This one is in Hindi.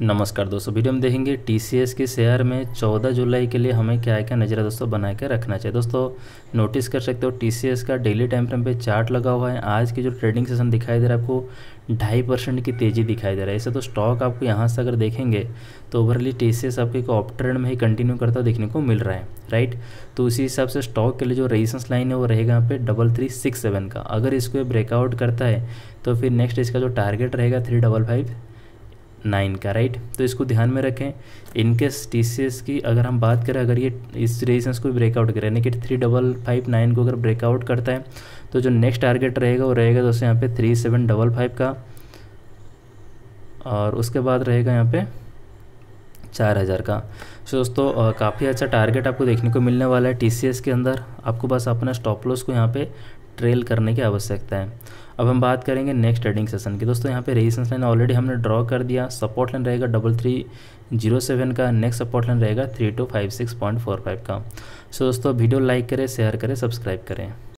नमस्कार दोस्तों, वीडियो में देखेंगे टीसीएस के शेयर में 14 जुलाई के लिए हमें क्या क्या नज़र दोस्तों बना के रखना चाहिए। दोस्तों, नोटिस कर सकते हो टीसीएस का डेली टाइम फ्रेम पे चार्ट लगा हुआ है। आज की जो ट्रेडिंग सेशन दिखाई दे रहा है, आपको ढाई परसेंट की तेज़ी दिखाई दे रहा है। ऐसे तो स्टॉक आपको यहाँ से अगर देखेंगे तो ओवरली टी आपको एक ऑप ट्रेंड में ही कंटिन्यू करता देखने को मिल रहा है राइट तो उसी हिसाब से स्टॉक के लिए जो रेजिस्टेंस लाइन है, वो रहेगा यहाँ पे डबल थ्री सिक्स सेवन का। अगर इसको ब्रेकआउट करता है तो फिर नेक्स्ट इसका जो टारगेट रहेगा थ्री डबल फाइव नाइन का राइट तो इसको ध्यान में रखें। इनकेस टी सी एस की अगर हम बात करें, अगर ये इस रेजिस्टेंस को ब्रेकआउट करें, यानी कि थ्री डबल फाइव नाइन को अगर ब्रेकआउट करता है तो जो नेक्स्ट टारगेट रहेगा, वो रहेगा दोस्तों यहाँ पे थ्री सेवन डबल फाइव का। और उसके बाद रहेगा यहाँ पे चार हज़ार का। सो दोस्तों काफ़ी अच्छा टारगेट आपको देखने को मिलने वाला है टीसीएस के अंदर। आपको बस अपना स्टॉप लॉस को यहाँ पे ट्रेल करने की आवश्यकता है। अब हम बात करेंगे नेक्स्ट ट्रेडिंग सेशन की। दोस्तों, यहाँ पे रेजिस्टेंस लाइन ऑलरेडी हमने ड्रॉ कर दिया। सपोर्ट लाइन रहेगा डबल थ्री ज़ीरो सेवन का। नेक्स्ट सपोर्ट लाइन रहेगा three two five six point four five का। सो दोस्तों, वीडियो लाइक करें शेयर करें सब्सक्राइब करें।